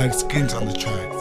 like skins on the tracks.